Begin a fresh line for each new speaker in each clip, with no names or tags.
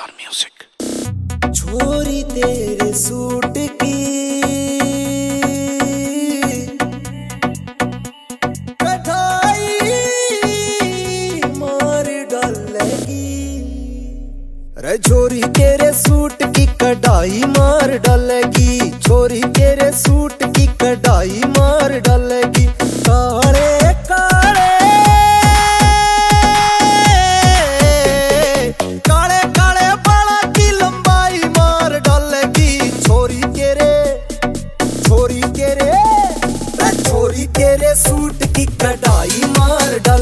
Are music
छोरी तेरे suit की। छोरी तेरे सूट की कढ़ाई मार सूट की कटाई मार डाल।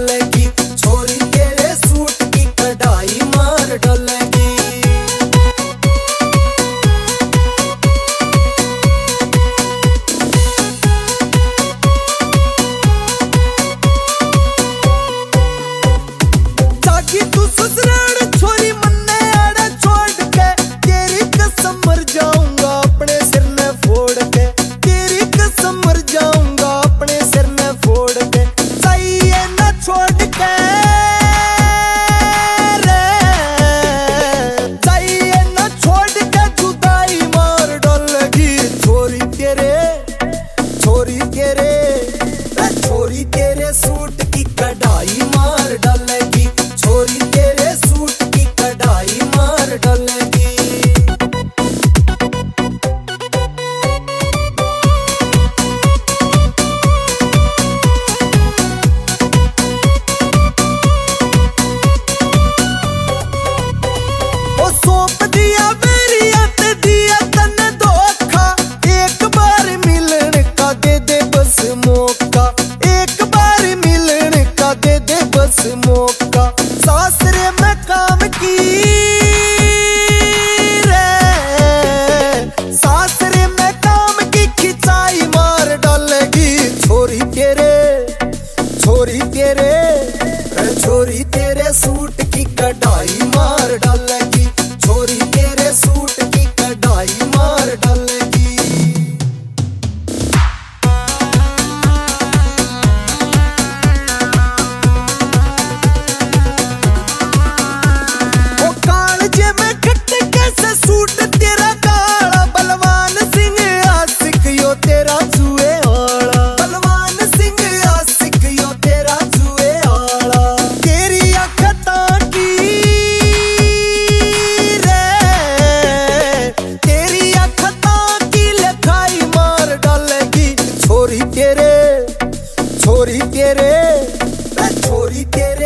तेरे सूट की कढ़ाई मार डालेगी। छोरी तेरे सूट की कढ़ाई मार डालेगी।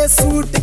de